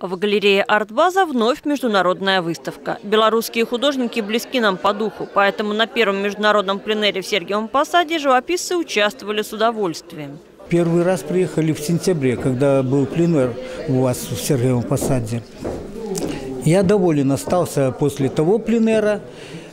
В галерее «Артбаза» вновь международная выставка. Белорусские художники близки нам по духу, поэтому на первом международном пленере в Сергиевом Посаде живописцы участвовали с удовольствием. Первый раз приехали в сентябре, когда был пленер у вас в Сергиевом Посаде. Я доволен остался после того пленера.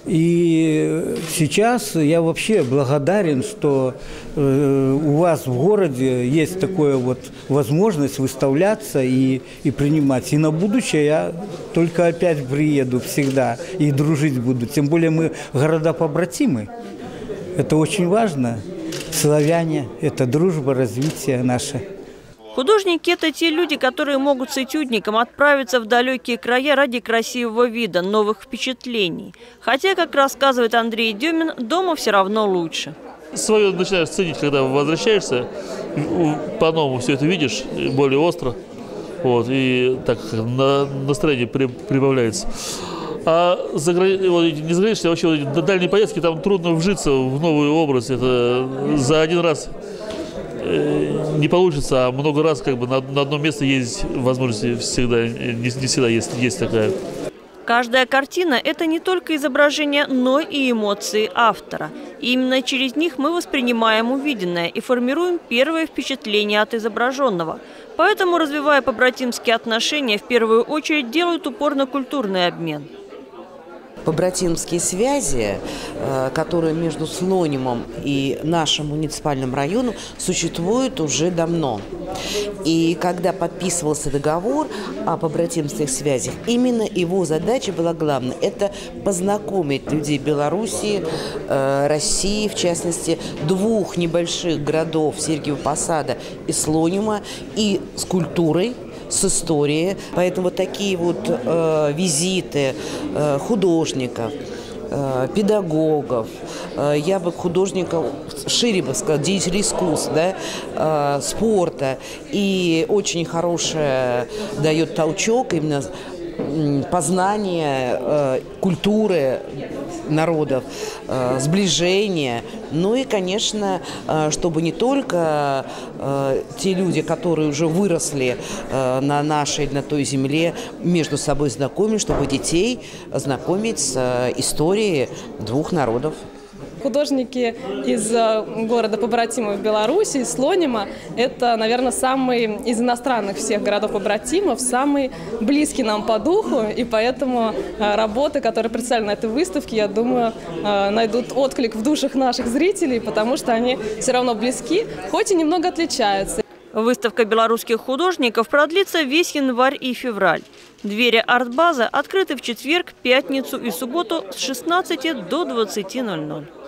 И сейчас я вообще благодарен, что э, у вас в городе есть такая вот возможность выставляться и, и принимать. И на будущее я только опять приеду всегда и дружить буду. Тем более мы города-побратимы. Это очень важно. Славяне – это дружба, развитие наше. Художники – это те люди, которые могут с этюдником отправиться в далекие края ради красивого вида, новых впечатлений. Хотя, как рассказывает Андрей Демин, дома все равно лучше. Свое начинаешь ценить, когда возвращаешься, по-новому все это видишь, более остро. Вот, и так настроение прибавляется. А за, вот, не заграничные, а вообще вот, дальние поездки, там трудно вжиться в новый образ. Это за один раз не получится, а много раз как бы на, на одно место ездить возможности всегда, не, не всегда есть, есть такая. Каждая картина – это не только изображение, но и эмоции автора. И именно через них мы воспринимаем увиденное и формируем первое впечатление от изображенного. Поэтому, развивая побратимские отношения, в первую очередь делают упор на культурный обмен побратимские связи, э, которые между Слонимом и нашим муниципальным районом существуют уже давно. И когда подписывался договор о побратимских связях, именно его задача была главная – это познакомить людей Белоруссии, э, России, в частности, двух небольших городов Сергиева Посада и Слонима, и с культурой, с историей. Поэтому вот такие вот э, визиты э, художников, э, педагогов, э, я бы художников шире бы сказала, деятелей искусств, да, э, спорта. И очень хорошее дает толчок именно познание э, культуры народов, э, сближение. Ну и, конечно, э, чтобы не только э, те люди, которые уже выросли э, на нашей, на той земле, между собой знакомились, чтобы детей знакомить с э, историей двух народов художники из э, города побратимов Беларуси, из Слонима. Это, наверное, самый из иностранных всех городов-побратимов, самый близкий нам по духу, и поэтому э, работы, которые представлены на этой выставке, я думаю, э, найдут отклик в душах наших зрителей, потому что они все равно близки, хоть и немного отличаются. Выставка белорусских художников продлится весь январь и февраль. Двери арт-базы открыты в четверг, пятницу и субботу с 16 до 20.00.